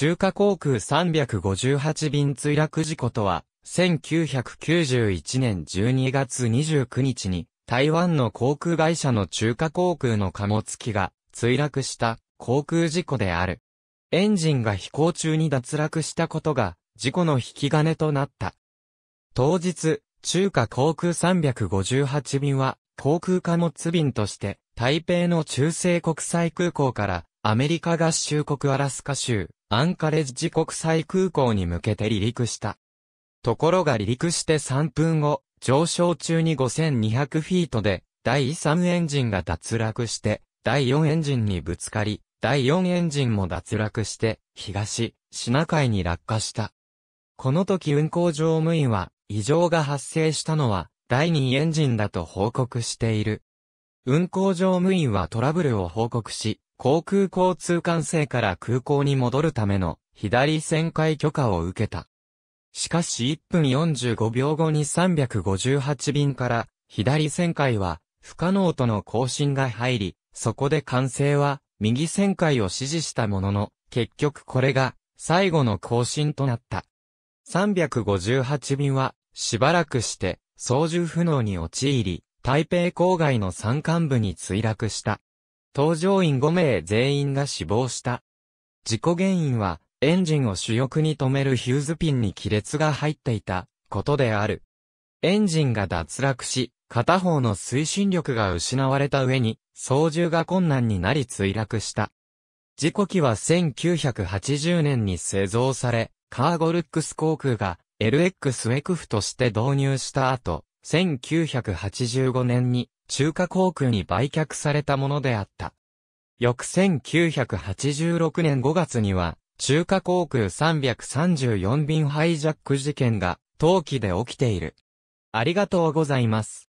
中華航空358便墜落事故とは、1991年12月29日に、台湾の航空会社の中華航空の貨物機が墜落した航空事故である。エンジンが飛行中に脱落したことが事故の引き金となった。当日、中華航空358便は航空貨物便として台北の中西国際空港からアメリカ合衆国アラスカ州アンカレッジ国際空港に向けて離陸した。ところが離陸して3分後、上昇中に5200フィートで第3エンジンが脱落して第4エンジンにぶつかり、第4エンジンも脱落して東、シナ海に落下した。この時運行乗務員は異常が発生したのは第2エンジンだと報告している。運行乗務員はトラブルを報告し、航空交通管制から空港に戻るための左旋回許可を受けた。しかし1分45秒後に358便から左旋回は不可能との更新が入り、そこで管制は右旋回を指示したものの、結局これが最後の更新となった。358便はしばらくして操縦不能に陥り、台北郊外の山間部に墜落した。搭乗員5名全員が死亡した。事故原因は、エンジンを主翼に止めるヒューズピンに亀裂が入っていたことである。エンジンが脱落し、片方の推進力が失われた上に、操縦が困難になり墜落した。事故機は1980年に製造され、カーゴルックス航空が LX ウェクフとして導入した後、1985年に中華航空に売却されたものであった。翌1986年5月には、中華航空334便ハイジャック事件が、冬季で起きている。ありがとうございます。